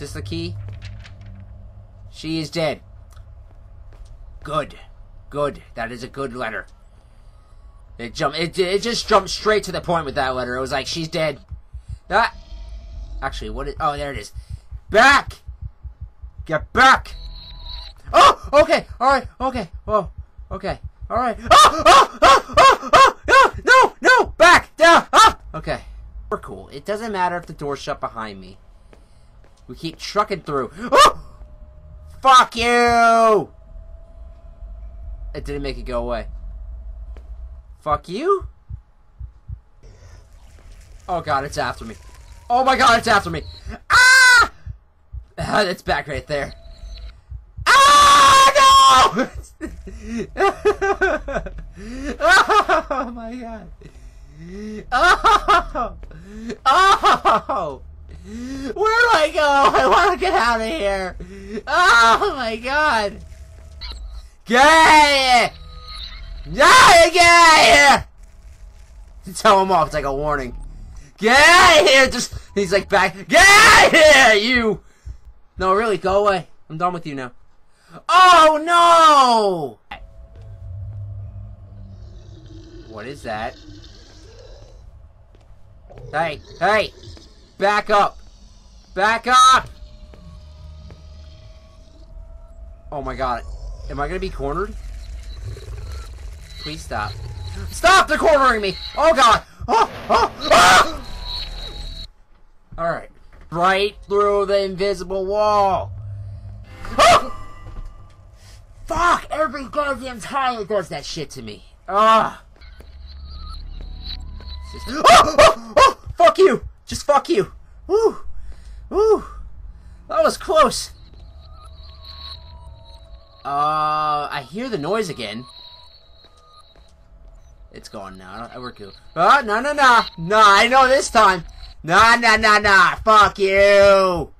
this the key? She is dead. Good. Good. That is a good letter. It jumped. It, it just jumped straight to the point with that letter. It was like she's dead. That. Actually, what is? Oh, there it is. Back. Get back. Oh. Okay. All right. Okay. Oh. Okay. All right. Oh. Oh. Oh. Oh. Oh. no. No. Back. Down. Ah. Okay. We're cool. It doesn't matter if the door's shut behind me. We keep trucking through. Oh. Fuck you. It didn't make it go away. Fuck you? Oh god, it's after me. Oh my god, it's after me. Ah! it's back right there. Ah! No! oh my god. Oh! Oh! Where do I go? I want to get out of here. Oh my god. Get Yeah, get To tell him off, it's like a warning. Get out of here! Just he's like back. Get out of here, you. No, really, go away. I'm done with you now. Oh no! What is that? Hey, hey! Back up! Back up! Oh my god. Am I gonna be cornered? Please stop. Stop! They're cornering me! Oh god! Ah! Ah! Ah! Oh! Oh! oh! Alright. Right through the invisible wall! Oh! Fuck! Every goddamn time does that shit to me. Ah! Oh, oh, oh! Fuck you! Just fuck you! Woo! Woo! That was close! Uh, I hear the noise again. It's gone now. I work cool. Ah, no, no, no. No, I know this time. Nah, nah, nah, nah. Fuck you.